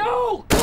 No!